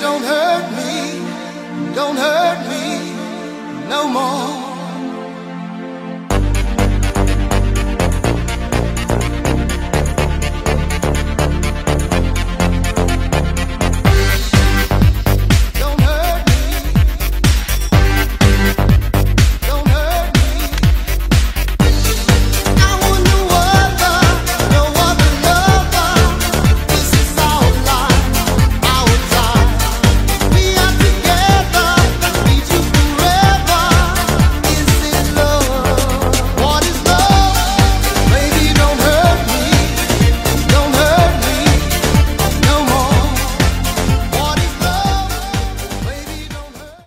don't hurt me, don't hurt me no more.